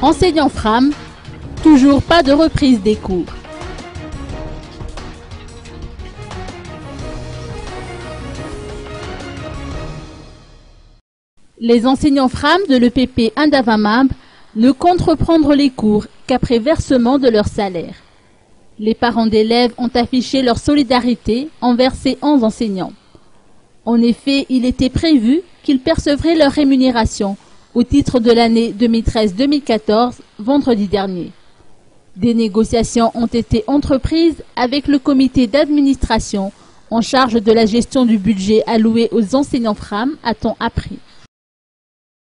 Enseignants FRAM, toujours pas de reprise des cours. Les enseignants FRAM de l'EPP Indavamab ne comptent reprendre les cours qu'après versement de leur salaire. Les parents d'élèves ont affiché leur solidarité envers ces 11 enseignants. En effet, il était prévu qu'ils percevraient leur rémunération au titre de l'année 2013-2014 vendredi dernier. Des négociations ont été entreprises avec le comité d'administration en charge de la gestion du budget alloué aux enseignants FRAM à temps appris.